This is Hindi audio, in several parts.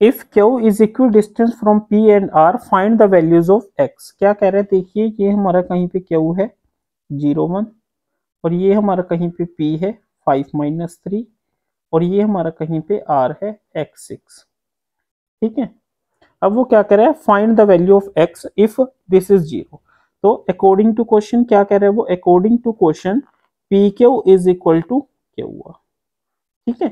If Q is equidistant from P and R find the values of X क्या कह रहे हैं? देखिए, ये हमारा कहीं पे क्यू है, ज़ीरो वन, और ये हमारा कहीं पे पी है फाइव माइनस थ्री और ये हमारा कहीं पे आर है एक्स सिक्स ठीक है? अब वो क्या कह रहा है? Find the value of X if this is zero तो अकॉर्डिंग टू क्वेश्चन क्या कह रहे हैं वो? According to question P Q is equal to Q ठीक है?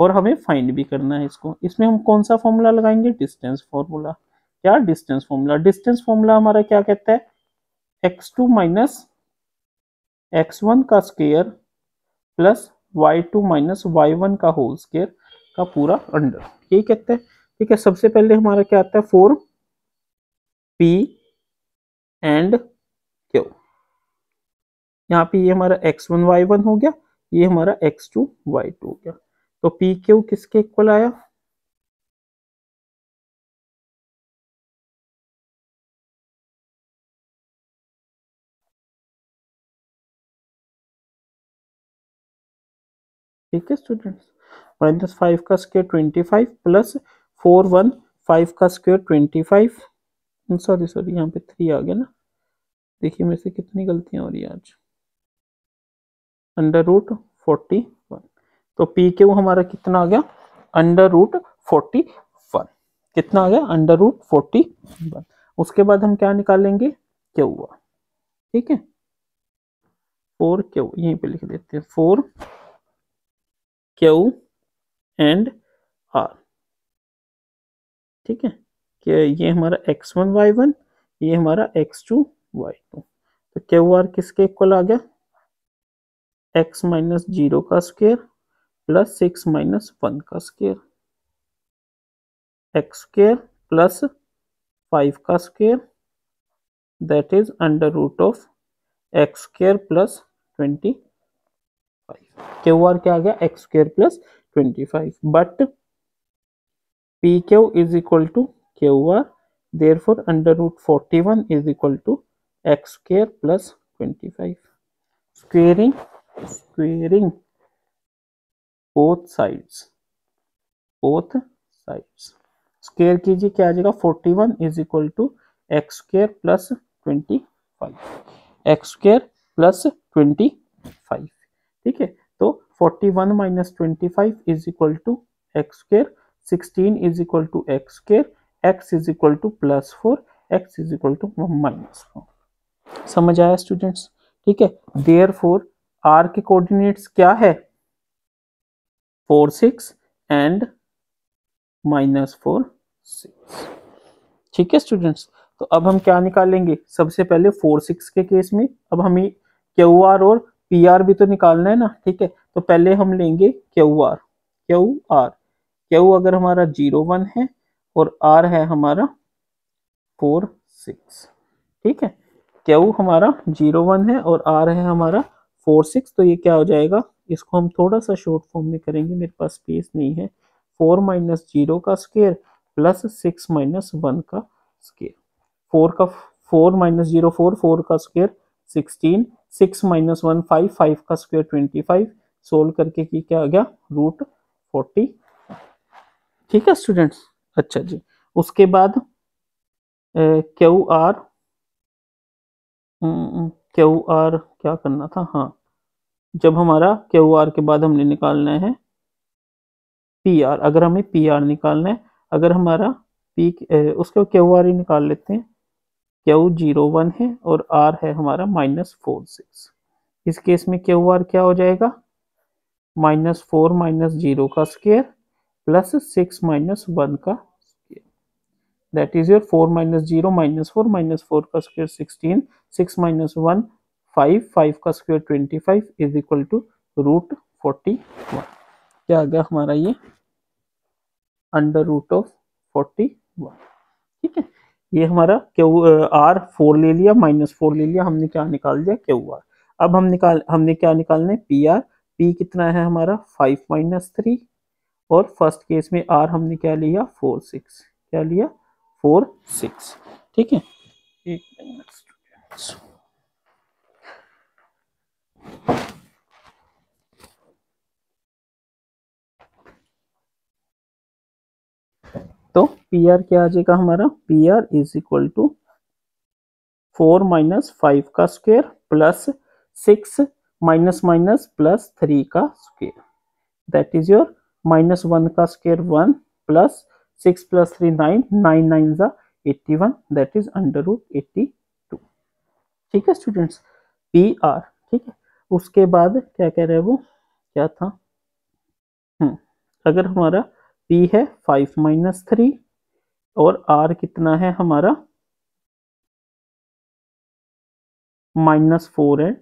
और हमें फाइंड भी करना है इसको। इसमें हम कौन सा फॉर्मूला लगाएँगे? डिस्टेंस फॉर्मूला क्या डिस्टेंस फॉर्मूला डिस्टेंस फॉर्मूला हमारा क्या कहता है? X two minus X one का square plus Y two minus Y one का होल स्केयर का पूरा अंडर यही कहते हैं। ठीक है, सबसे पहले हमारा क्या आता है? फोर पी एंड क्यू यहाँ पे ये हमारा एक्स वन वाई वन हो गया, ये हमारा एक्स टू वाई टू हो गया। तो पी क्यू किसके इक्वल आया? ठीक है स्टूडेंट्स माइनस फाइव का square twenty five plus four one five का square twenty five sorry sorry यहाँ पे थ्री आ गया ना। देखिए मेरे से कितनी गलतियाँ हो रही है आज। अंडर रूट फोर्टी तो पी क्यू हमारा कितना आ गया? अंडर रूट फोर्टी वन कितना आ गया? अंडर रूट फोर्टी वन उसके बाद हम क्या निकालेंगे? क्यू हुआ ठीक है? फोर क्यू यहीं पे लिख देते हैं. फोर क्यू एंड आर ठीक है? कि ये हमारा एक्स वन वाई वन ये हमारा एक्स टू वाई टू तो क्यू आर किसके इक्वल आ गया? एक्स माइनस ज़ीरो का square plus six minus one का square X square plus five का square that is under root of X square plus twenty five Q R क्या आ गया? X square plus twenty five but P Q is equal to Q R there four under root forty one is equal to X square plus twenty five squaring squaring both sides both sides square कीजिए क्या आ जाएगा? Forty one is equal to X square plus twenty five X square plus twenty five ठीक है? तो forty one minus twenty five is equal to X square sixteen is equal to X square X is equal to plus four X is equal to minus four समझ आया स्टूडेंट्स ठीक है? देयर फोर आर के कोऑर्डिनेट्स क्या है? Four six and minus four six. ठीक है स्टूडेंट्स तो अब हम क्या निकालेंगे? सबसे पहले फोर सिक्स के केस में। अब हमें क्यू आर और पी आर भी तो निकालना है ना, ठीक है? तो पहले हम लेंगे Q R Q R Q अगर हमारा ज़ीरो वन है और आर है हमारा फोर सिक्स। ठीक है? क्यू हमारा ज़ीरो वन है और आर है हमारा फोर सिक्स तो ये क्या हो जाएगा? इसको हम थोड़ा सा शॉर्ट फॉर्म में करेंगे, मेरे पास स्पेस नहीं है। फोर माइनस ज़ीरो का square plus six minus one का स्केयर फोर का four minus zero four four का square sixteen six minus one five five का स्क्वेयर ट्वेंटी फाइव सोल्व करके की क्या आ गया? रूट फोर्टी ठीक है स्टूडेंट्स अच्छा जी। उसके बाद क्यू आर क्यू आर क्या करना था? हाँ। जब हमारा क्यू आर के बाद हमने निकालना है पी आर अगर हमें पी आर निकालना है, अगर हमारा पी उसके क्यू आर ही निकाल लेते हैं क्यू ज़ीरो वन है और आर है हमारा माइनस फोर सिक्स इस केस में क्यू आर क्या हो जाएगा? माइनस फोर माइनस ज़ीरो का square plus six minus one का square that is your four minus zero minus four minus four का square sixteen six minus one five five का square twenty five is equal to root forty one. क्या आ गया हमारा ये? Under root of forty one. ठीक है? ये हमारा क्यू आर फोर ले लिया, माइनस फोर ले लिया, हमने क्या निकाल दिया? Q R. अब हम निकाल, हमने क्या निकालना है? P R. पी कितना है हमारा? Five minus three. और फ़र्स्ट केस में आर हमने क्या लिया? Four six. क्या लिया? Four six. ठीक है? एक मिनट तो पी आर क्या आ जाएगा हमारा? P R is equal to four minus five का square plus six minus minus plus three का square that is your minus one का square one plus six plus three nine nine nine ज़ा eighty one that is under root eighty two ठीक है स्टूडेंट्स पी आर ठीक है? उसके बाद क्या कह रहे हैं वो? क्या था? हम्म अगर हमारा पी है फाइव माइनस थ्री और आर कितना है हमारा? माइनस फोर एंड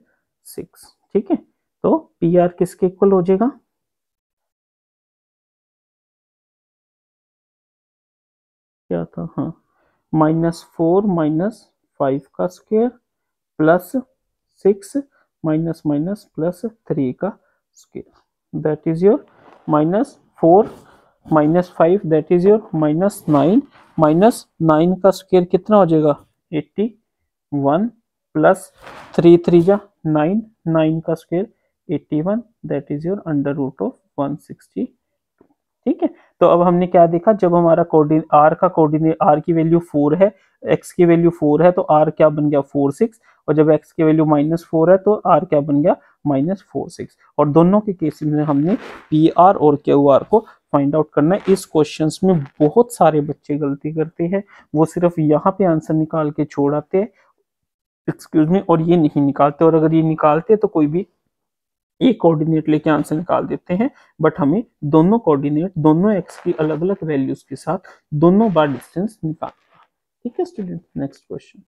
सिक्स ठीक है? तो पी आर किसके इक्वल हो जाएगा? क्या था? हाँ माइनस फोर माइनस फाइव का square plus six minus minus plus three का square that is your minus four minus five that is your minus nine minus nine का स्क्वेयर कितना हो जाएगा? Eighty one plus three three जा नाइन नाइन का square eighty one that is your under root of one sixty ठीक है? तो अब हमने क्या देखा? जब हमारा कोऑर्डिनेट आर का कोऑर्डिनेट आर की वैल्यू फोर है एक्स की वैल्यू फोर है तो आर क्या बन गया? फोर सिक्स और जब एक्स की वैल्यू माइनस फोर है तो आर क्या बन गया? माइनस फोर सिक्स और दोनों के केसेस में हमने पी आर और क्यू आर को फाइंड आउट करना है। इस क्वेश्चन में बहुत सारे बच्चे गलती करते हैं। वो सिर्फ़ यहाँ पे आंसर निकाल के छोड़ आते हैं। एक्सक्यूज में और ये नहीं निकालते। और अगर ये निकालते तो कोई भी एक कोऑर्डिनेट लेके आंसर निकाल देते हैं। बट हमें दोनों कोऑर्डिनेट दोनों एक्स की अलग अलग वैल्यूज़ के साथ दोनों बार डिस्टेंस निकालना ठीक है स्टूडेंट नेक्स्ट क्वेश्चन